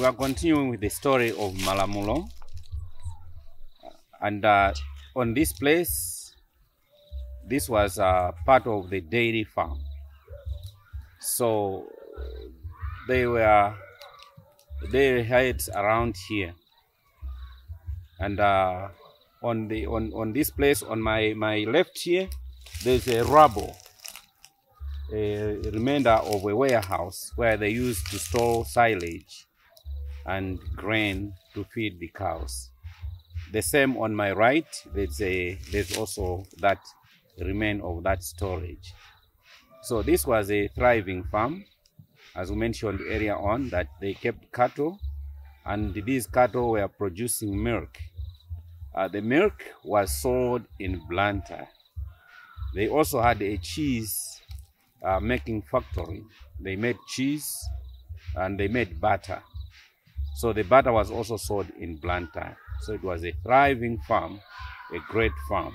we are continuing with the story of Malamulo. And uh, on this place, this was uh, part of the dairy farm. So they were dairy heads around here. And uh, on the on, on this place on my, my left here, there's a rubble, a remainder of a warehouse where they used to store silage and grain to feed the cows. The same on my right, there's a there's also that remain of that storage. So this was a thriving farm, as we mentioned earlier on, that they kept cattle, and these cattle were producing milk. Uh, the milk was sold in Blantyre. They also had a cheese uh, making factory. They made cheese and they made butter. So the butter was also sold in Blantyre. So it was a thriving farm, a great farm.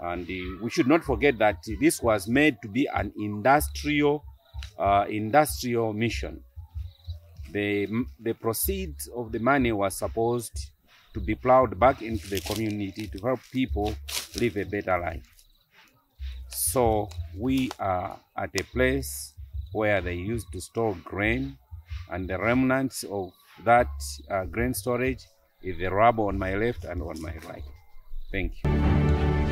And uh, we should not forget that this was made to be an industrial, uh, industrial mission. The, the proceeds of the money was supposed to be plowed back into the community to help people live a better life. So we are at a place where they used to store grain and the remnants of that uh, grain storage is the rubble on my left and on my right. Thank you.